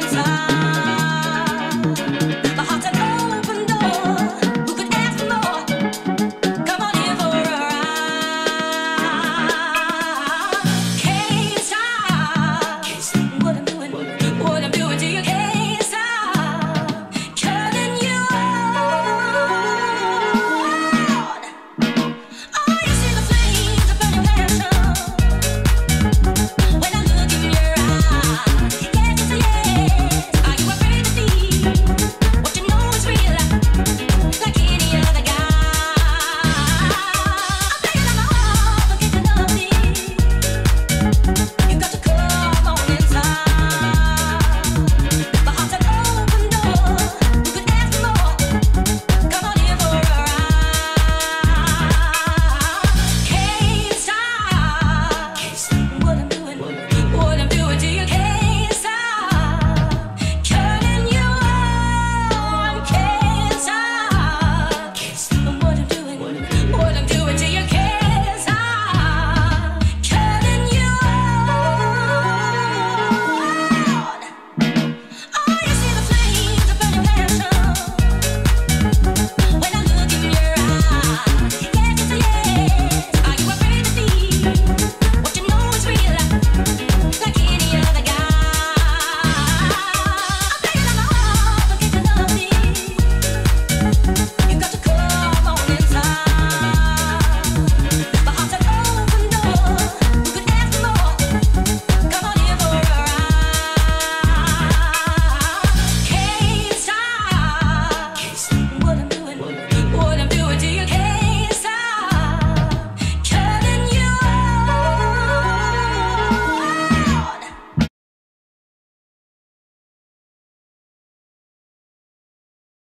time.